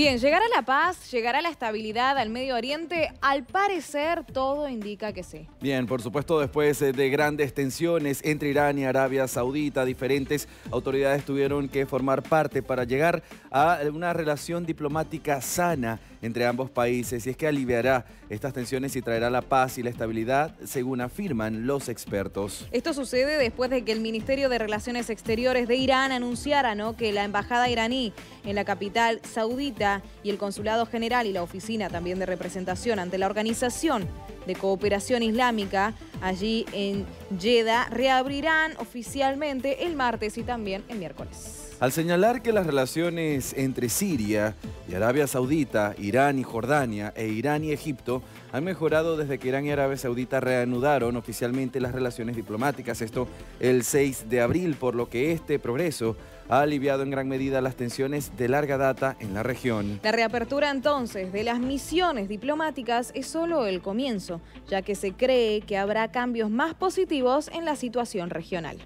Bien, llegará la paz, llegará la estabilidad al Medio Oriente. Al parecer, todo indica que sí. Bien, por supuesto, después eh, de grandes tensiones entre Irán y Arabia Saudita, diferentes autoridades tuvieron que formar parte para llegar a una relación diplomática sana entre ambos países y es que aliviará estas tensiones y traerá la paz y la estabilidad, según afirman los expertos. Esto sucede después de que el Ministerio de Relaciones Exteriores de Irán anunciara ¿no? que la embajada iraní en la capital saudita y el Consulado General y la Oficina también de representación ante la Organización de Cooperación Islámica allí en Jeddah reabrirán oficialmente el martes y también el miércoles. Al señalar que las relaciones entre Siria y Arabia Saudita, Irán y Jordania e Irán y Egipto han mejorado desde que Irán y Arabia Saudita reanudaron oficialmente las relaciones diplomáticas, esto el 6 de abril, por lo que este progreso ha aliviado en gran medida las tensiones de larga data en la región. La reapertura entonces de las misiones diplomáticas es solo el comienzo, ya que se cree que habrá cambios más positivos en la situación regional.